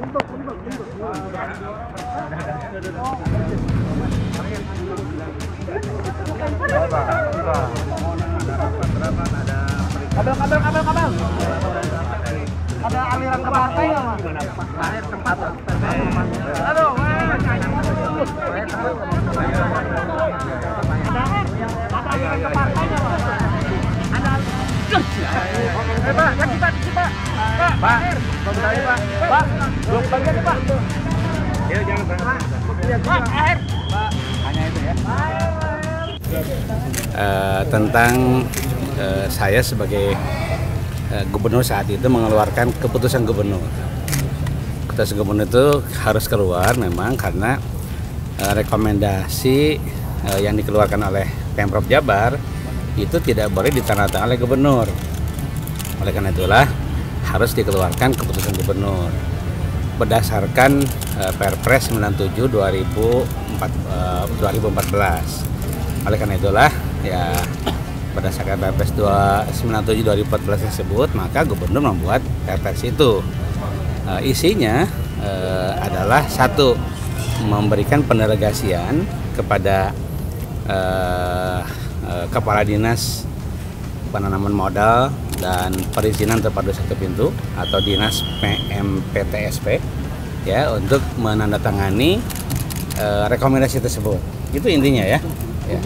Kabel, kabel. Ada aliran ke partai nggak? Ada. Eh, tentang eh, saya sebagai eh, gubernur saat itu mengeluarkan keputusan gubernur. Keputusan gubernur itu harus keluar memang karena rekomendasi yang dikeluarkan oleh Pemprov Jabar itu tidak boleh ditandatangani oleh gubernur. Oleh karena itulah harus dikeluarkan keputusan gubernur berdasarkan eh, Perpres 97 2004, eh, 2014. Oleh karena itulah ya berdasarkan Perpres 297 2014 tersebut maka gubernur membuat Perpres itu. Eh, isinya eh, adalah satu memberikan pendelegasian kepada eh, eh, kepala dinas penanaman modal dan perizinan terpadu satu pintu atau dinas PMPTSP ya untuk menandatangani eh, rekomendasi tersebut. Itu intinya ya, ya.